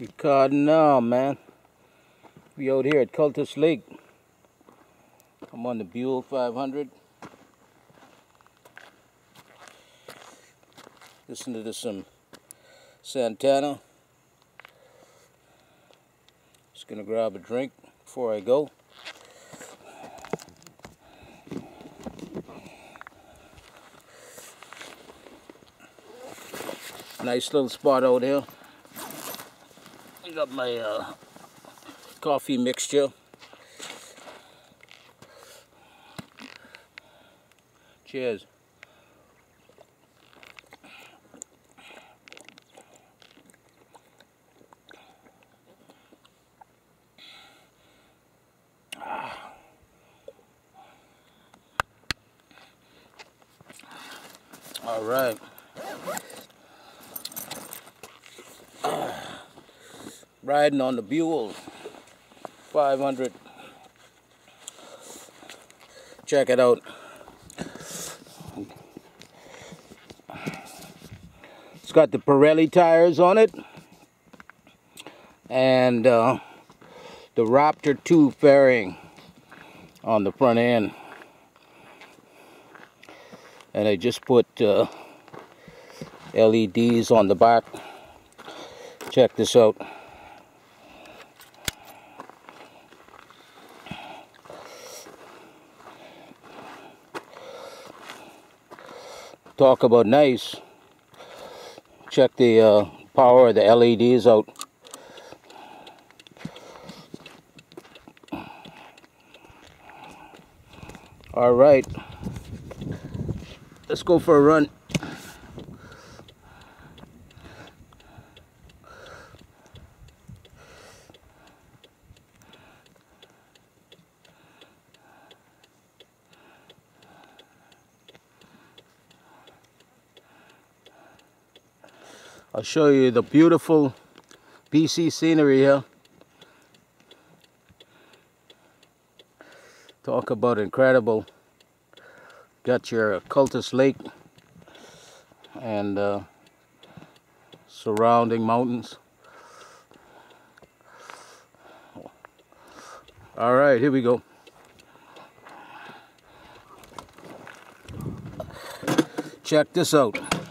Recording now, man. We out here at Cultus Lake. I'm on the Buell 500. Listen to this some Santana. Just gonna grab a drink before I go. Nice little spot out here. I got my uh, coffee mixture. Cheers. All right. Riding on the Buell 500. Check it out. It's got the Pirelli tires on it. And uh, the Raptor 2 fairing on the front end and I just put uh, LEDs on the back. Check this out. Talk about nice. Check the uh, power of the LEDs out. All right let's go for a run. I'll show you the beautiful BC scenery here. Talk about incredible got your Cultus Lake and uh, surrounding mountains. All right, here we go. Check this out.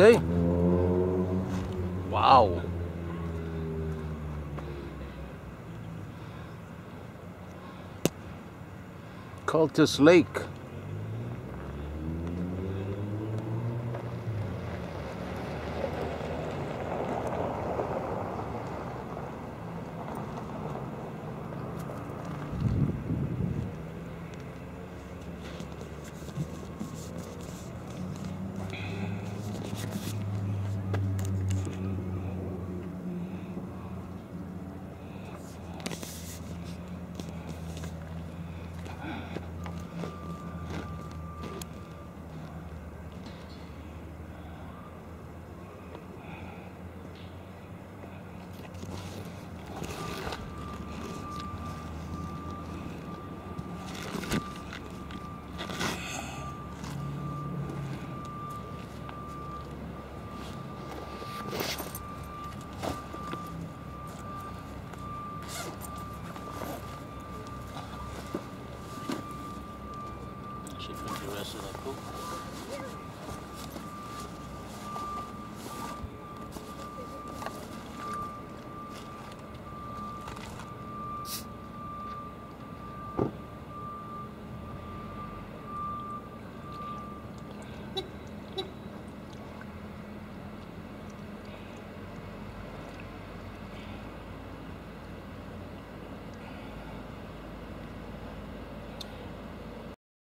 Eh? Wow. Cultus Lake.